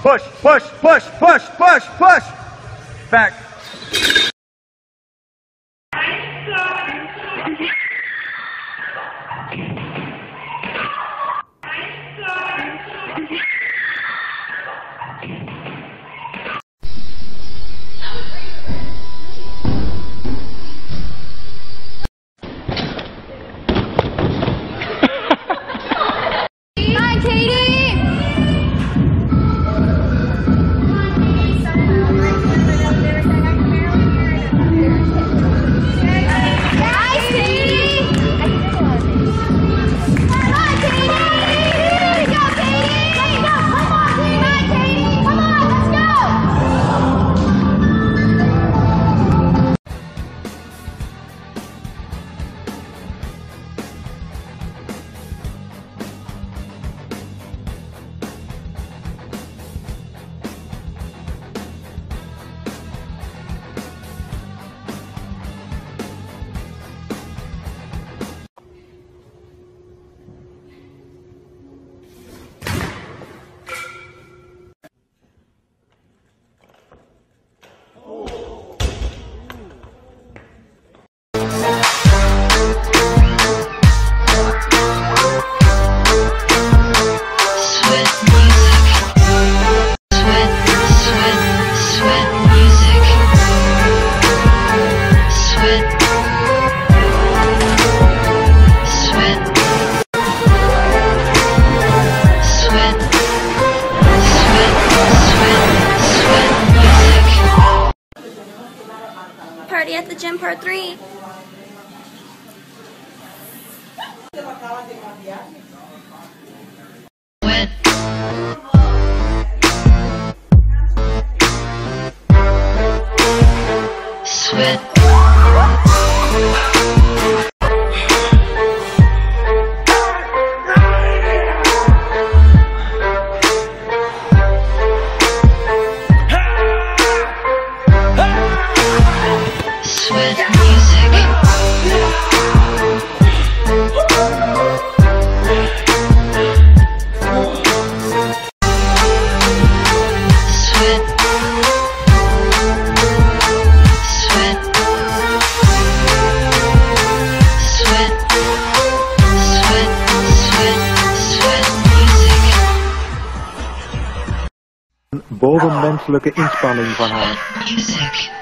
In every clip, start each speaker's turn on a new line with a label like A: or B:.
A: Push, push, push, push, push, push. Back.
B: Party at the gym, part three.
C: Sweat. Sweat. with music.
D: bovenmenselijke inspanning van haar.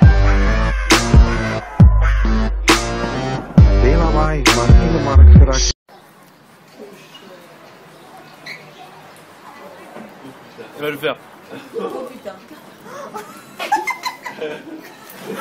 A: Il va le faire.